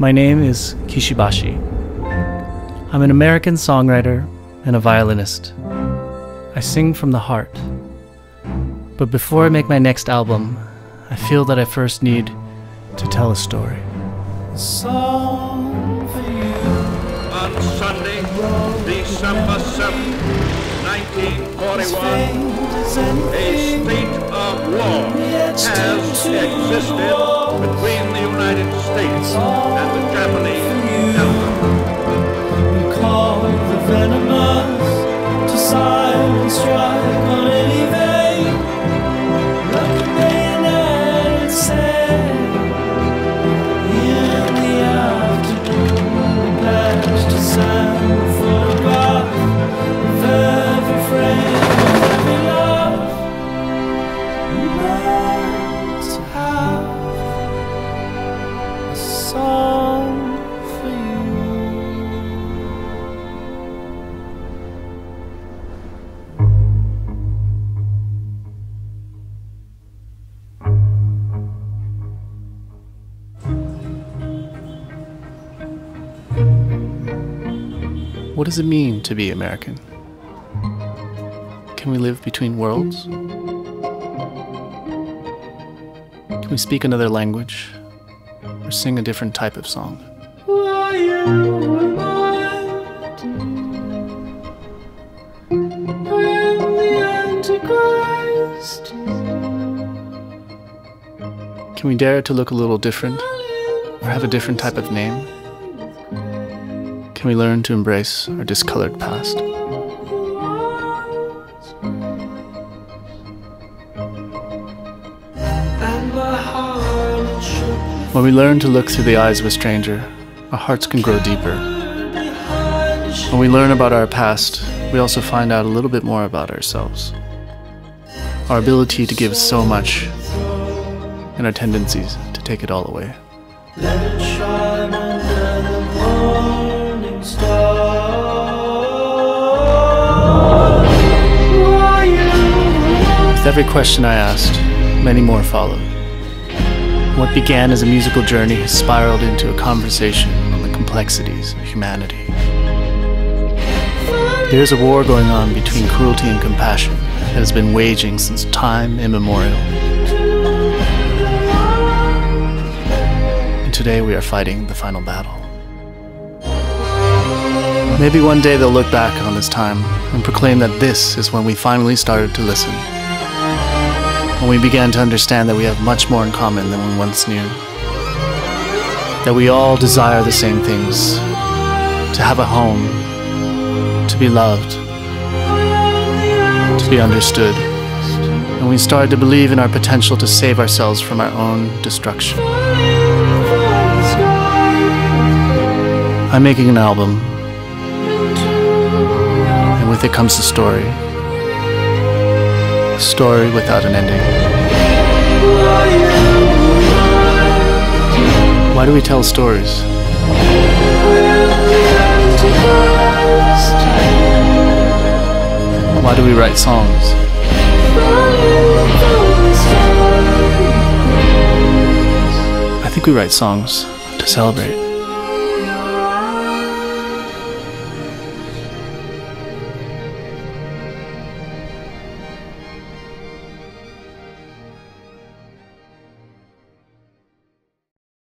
My name is Kishi Bashi. I'm an American songwriter and a violinist. I sing from the heart. But before I make my next album, I feel that I first need to tell a story. Song for you. On Sunday, December 7th, 1941, a state of war has existed between the United States and the Japanese What does it mean to be American? Can we live between worlds? Can we speak another language or sing a different type of song? Can we dare to look a little different or have a different type of name? Can we learn to embrace our discolored past? When we learn to look through the eyes of a stranger, our hearts can grow deeper. When we learn about our past, we also find out a little bit more about ourselves. Our ability to give so much, and our tendencies to take it all away. With every question I asked, many more followed. What began as a musical journey has spiraled into a conversation on the complexities of humanity. There's a war going on between cruelty and compassion that has been waging since time immemorial. And today we are fighting the final battle. Maybe one day they'll look back on this time and proclaim that this is when we finally started to listen. When we began to understand that we have much more in common than we once knew. That we all desire the same things to have a home, to be loved, to be understood. And we started to believe in our potential to save ourselves from our own destruction. I'm making an album, and with it comes a story. Story without an ending. Why do we tell stories? Why do we write songs? I think we write songs to celebrate.